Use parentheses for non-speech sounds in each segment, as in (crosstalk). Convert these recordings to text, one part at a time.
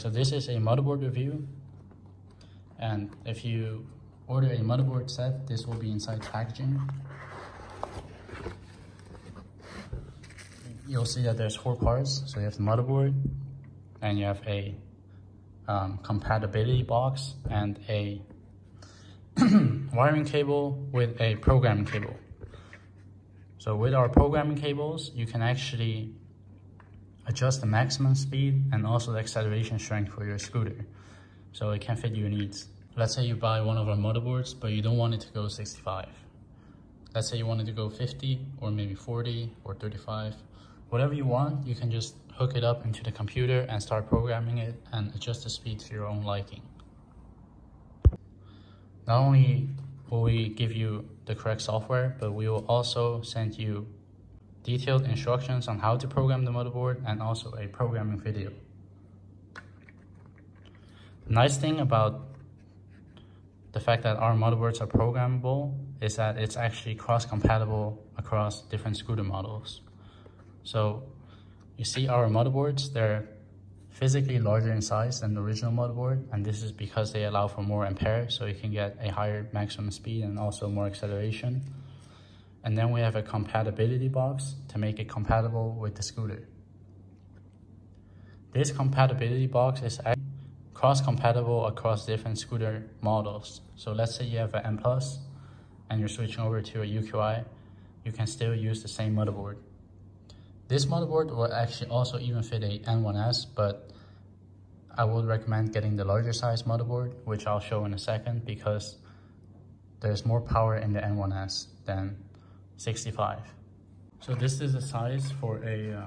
so this is a motherboard review. And if you order a motherboard set, this will be inside packaging. You'll see that there's four parts. So you have the motherboard, and you have a um, compatibility box and a (clears throat) wiring cable with a programming cable. So with our programming cables, you can actually adjust the maximum speed and also the acceleration strength for your scooter. So it can fit your needs. Let's say you buy one of our motherboards, but you don't want it to go 65. Let's say you wanted to go 50 or maybe 40 or 35. Whatever you want, you can just hook it up into the computer and start programming it and adjust the speed to your own liking. Not only will we give you the correct software, but we will also send you detailed instructions on how to program the motherboard and also a programming video. The nice thing about the fact that our motherboards are programmable is that it's actually cross-compatible across different scooter models. So you see our motherboards, they're physically larger in size than the original motherboard, and this is because they allow for more ampere, so you can get a higher maximum speed and also more acceleration. And then we have a compatibility box to make it compatible with the scooter. This compatibility box is cross-compatible across different scooter models. So let's say you have an M Plus and you're switching over to a UQi, you can still use the same motherboard. This motherboard will actually also even fit a N1S, but I would recommend getting the larger size motherboard, which I'll show in a second because there's more power in the N1S than 65. So this is the size for a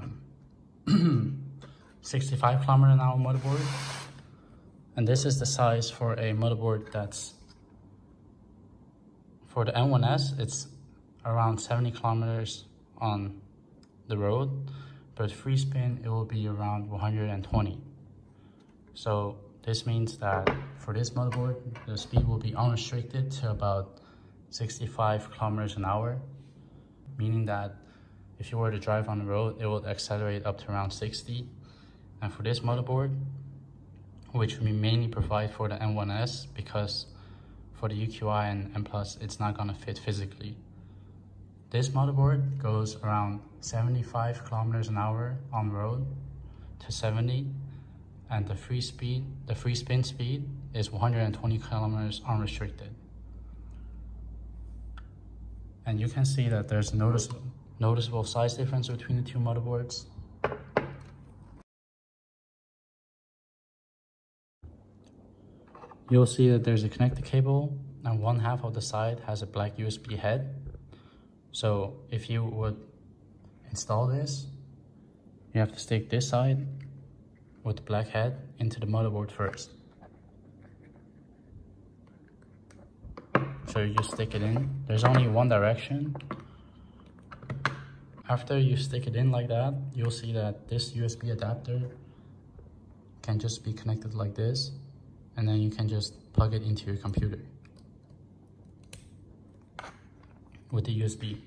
um, (clears throat) 65 kilometer an hour motherboard. And this is the size for a motherboard that's, for the N1S, it's around 70 kilometers on the road, but free spin, it will be around 120. So this means that for this motherboard, the speed will be unrestricted to about 65 kilometers an hour meaning that if you were to drive on the road, it will accelerate up to around 60. And for this motherboard, which we mainly provide for the M1S because for the UQi and M Plus, it's not gonna fit physically. This motherboard goes around 75 kilometers an hour on road to 70, and the free speed, the free spin speed is 120 kilometers unrestricted and you can see that there's noticeable, noticeable size difference between the two motherboards. You'll see that there's a connector cable and one half of the side has a black USB head. So if you would install this, you have to stick this side with the black head into the motherboard first. So you just stick it in. There's only one direction. After you stick it in like that, you'll see that this USB adapter can just be connected like this. And then you can just plug it into your computer with the USB.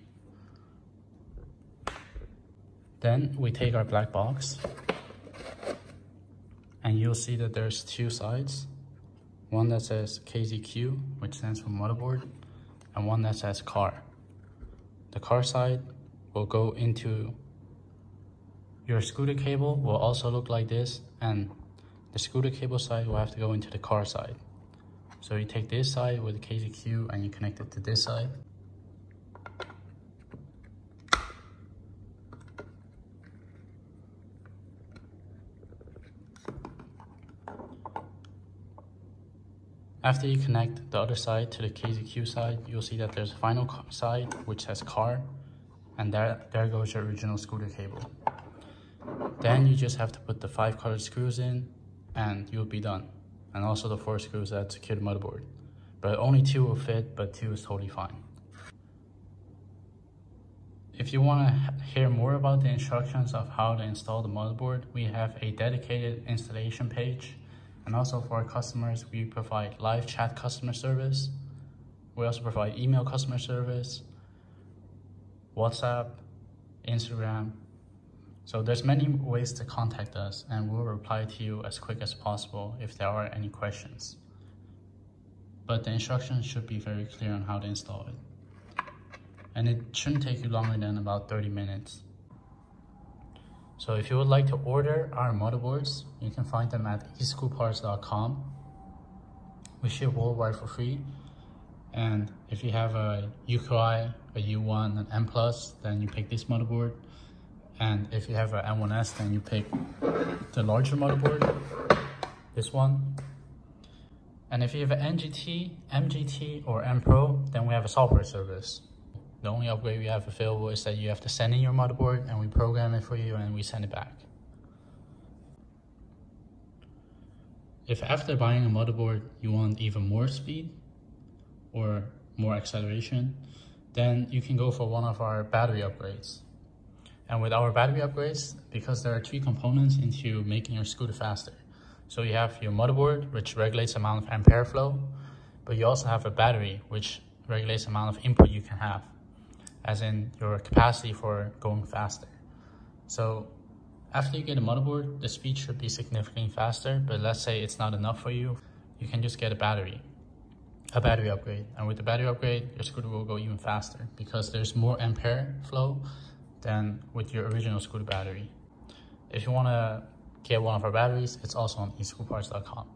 Then we take our black box and you'll see that there's two sides one that says KZQ, which stands for motherboard, and one that says car. The car side will go into your scooter cable will also look like this and the scooter cable side will have to go into the car side. So you take this side with the KZQ and you connect it to this side After you connect the other side to the KZQ side, you'll see that there's a final side which says car, and there, there goes your original scooter cable. Then you just have to put the five colored screws in, and you'll be done. And also the four screws that secure the motherboard. But only two will fit, but two is totally fine. If you want to hear more about the instructions of how to install the motherboard, we have a dedicated installation page and also for our customers, we provide live chat customer service. We also provide email customer service, WhatsApp, Instagram, So there's many ways to contact us and we'll reply to you as quick as possible if there are any questions. But the instructions should be very clear on how to install it. And it shouldn't take you longer than about 30 minutes. So if you would like to order our motherboards, you can find them at escootparts.com. We ship worldwide for free. And if you have a UQi, a U1, an M+, then you pick this motherboard. And if you have an M1S, then you pick the larger motherboard, this one. And if you have an NGT, MGT, or M Pro, then we have a software service. The only upgrade we have available is that you have to send in your motherboard and we program it for you and we send it back. If after buying a motherboard you want even more speed or more acceleration, then you can go for one of our battery upgrades. And with our battery upgrades, because there are three components into making your scooter faster. So you have your motherboard, which regulates amount of ampere flow, but you also have a battery, which regulates amount of input you can have, as in your capacity for going faster. So after you get a motherboard, the speed should be significantly faster, but let's say it's not enough for you, you can just get a battery, a battery upgrade. And with the battery upgrade, your scooter will go even faster because there's more ampere flow than with your original scooter battery. If you want to get one of our batteries, it's also on escootparts.com.